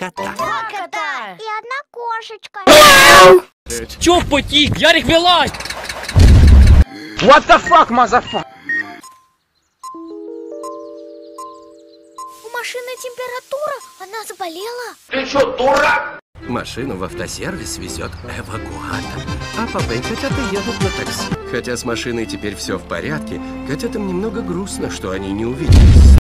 кота. Два кота. И одна кошечка. Чё пути, Ярик, вилазь! What the fuck, мазафак? У машины температура. Она заболела. Ты что, дурак? Машину в автосервис везет эвакуатор. А папа и котята едут на такси. Хотя с машиной теперь все в порядке, котятам немного грустно, что они не увиделись